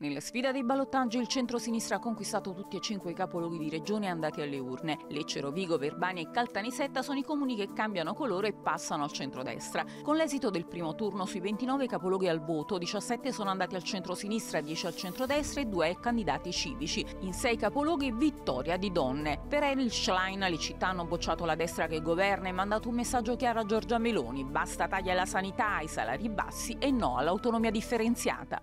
Nella sfida dei ballottaggi il centro-sinistra ha conquistato tutti e cinque i capoluoghi di regione andati alle urne. Lecce, Rovigo, Verbania e Caltanissetta sono i comuni che cambiano colore e passano al centro-destra. Con l'esito del primo turno sui 29 capoluoghi al voto, 17 sono andati al centro-sinistra, 10 al centro-destra e 2 ai candidati civici. In 6 capoluoghi vittoria di donne. Per Eril Schlein le città hanno bocciato la destra che governa e mandato un messaggio chiaro a Giorgia Meloni. Basta taglia alla sanità, ai salari bassi e no all'autonomia differenziata.